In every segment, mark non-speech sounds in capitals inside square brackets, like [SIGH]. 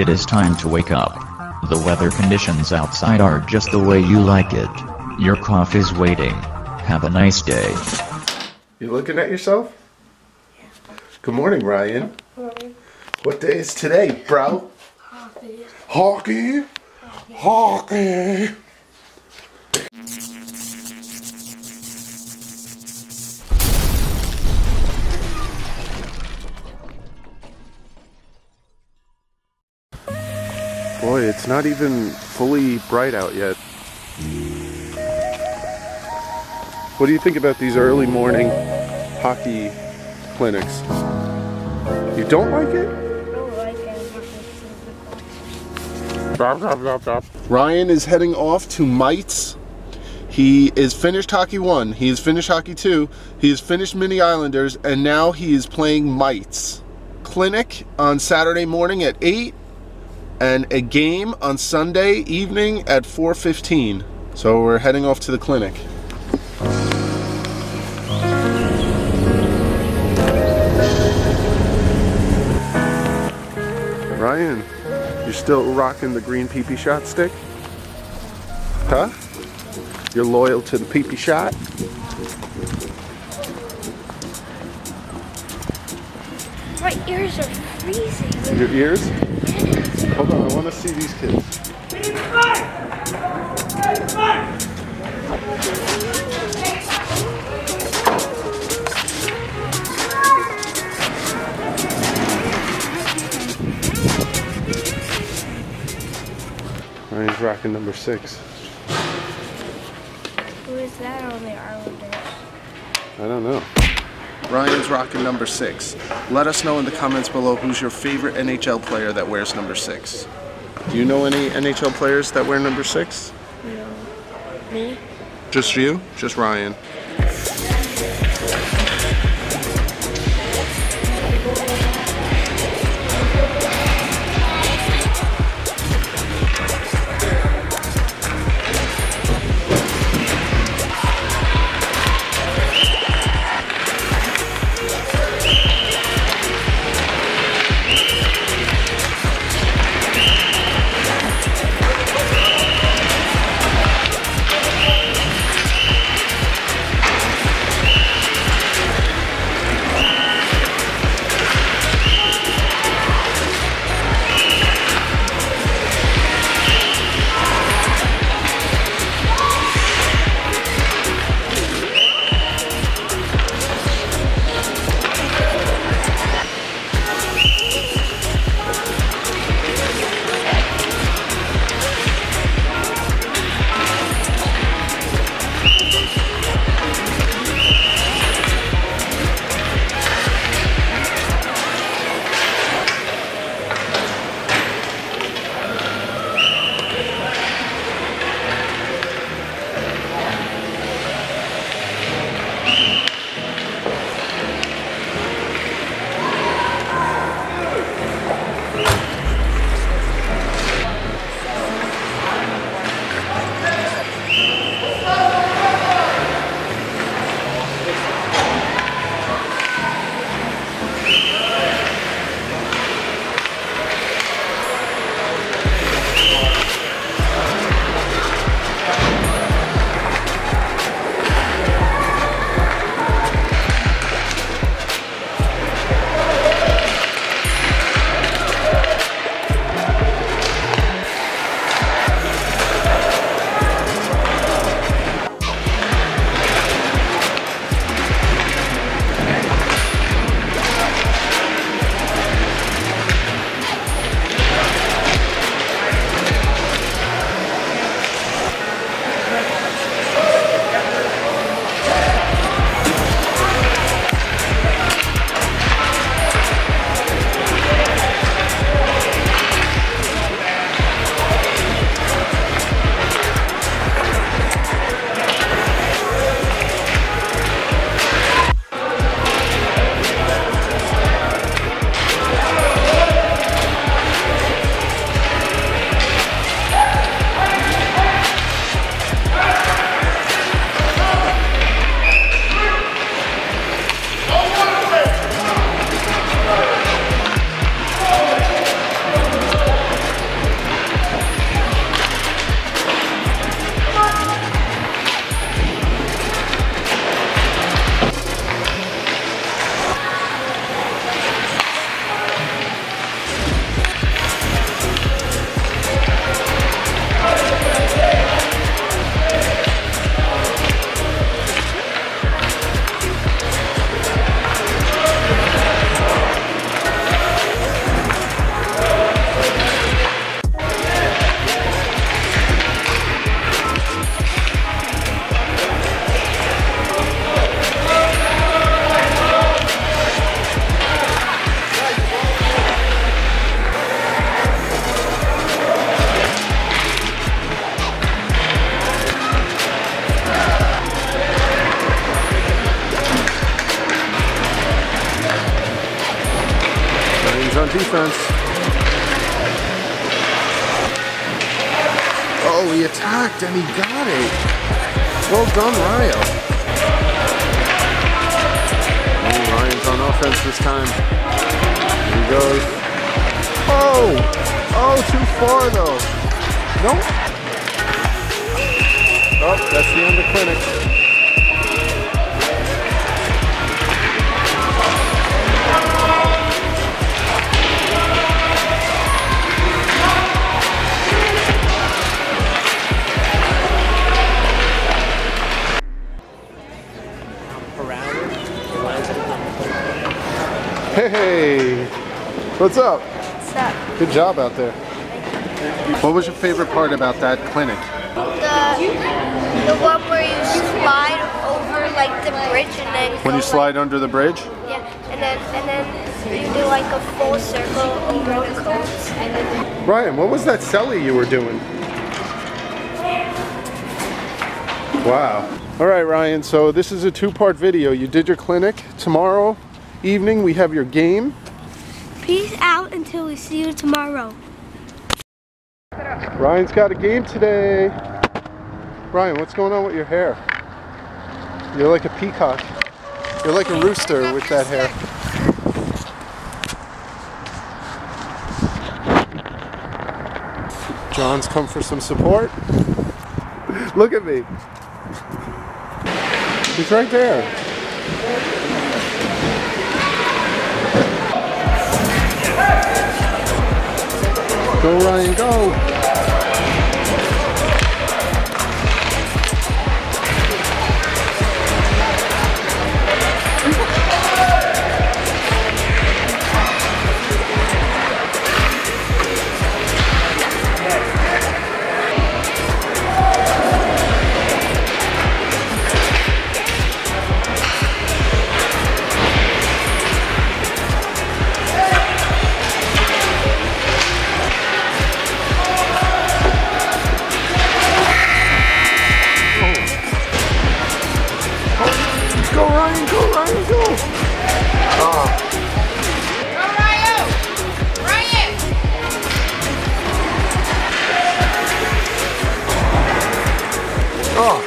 It is time to wake up. The weather conditions outside are just the way you like it. Your cough is waiting. Have a nice day. You looking at yourself? Yeah. Good morning, Ryan. Morning. What day is today, bro? Hockey. Hockey. Boy, it's not even fully bright out yet. What do you think about these early morning hockey clinics? You don't like it? Ryan is heading off to Mites. He is finished Hockey 1, he is finished Hockey 2, he has finished Mini Islanders, and now he is playing Mites. Clinic on Saturday morning at 8, and a game on Sunday evening at 4.15. So we're heading off to the clinic. Ryan, you're still rocking the green peepee shot stick? Huh? You're loyal to the peepee shot? My ears are freezing. Your ears? Hold on, I want to see these kids. Ryan's rocking number six. Who is that on the Islanders? I don't know. Ryan's rocking number six. Let us know in the comments below who's your favorite NHL player that wears number six. Do you know any NHL players that wear number six? No. Me? Just you? Just Ryan. Defense. Oh, he attacked and he got it. Well done, Ryo. Ryan's on offense this time. Here he goes. Oh! Oh, too far though. Nope. Oh, that's the end of clinic. Hey, what's up? What's up? Good job out there. What was your favorite part about that clinic? The, the one where you slide over like the bridge and then When you slide under the bridge? Yeah, and then and then you do like a full circle over the coats and then Ryan, what was that celly you were doing? Wow. All right, Ryan, so this is a two-part video. You did your clinic. Tomorrow evening, we have your game. peace out until we see you tomorrow. Ryan's got a game today. Ryan, what's going on with your hair? You're like a peacock. You're like a rooster with that hair. John's come for some support. [LAUGHS] Look at me. He's right there. Go Ryan, go. Go Ryan, go Ryan, go. Ah. Oh.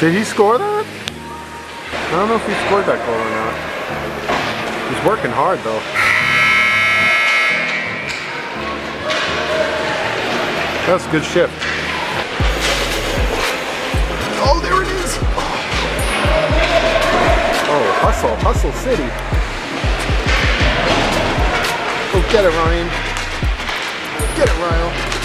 Did he score that? I don't know if he scored that goal or not. He's working hard though. That's a good shift. Oh, there it is. Oh, hustle, hustle city. Go get it, Ryan. Get it, Ryan.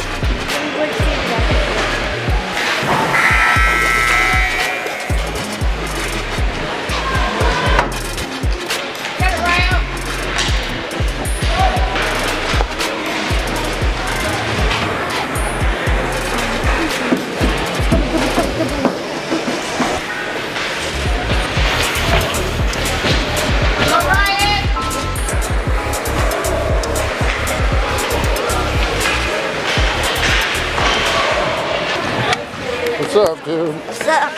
What's up, dude? What's up?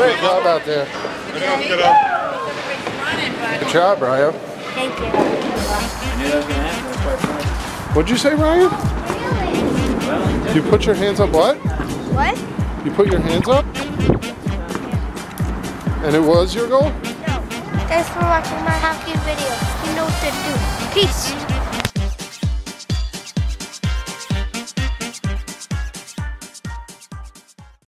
Great job out there. Good job, Ryan. Thank you. What'd you say, Ryan? You put your hands up what? What? You put your hands up? And it was your goal? No. Thanks for watching my hockey video. You know what to do. Peace.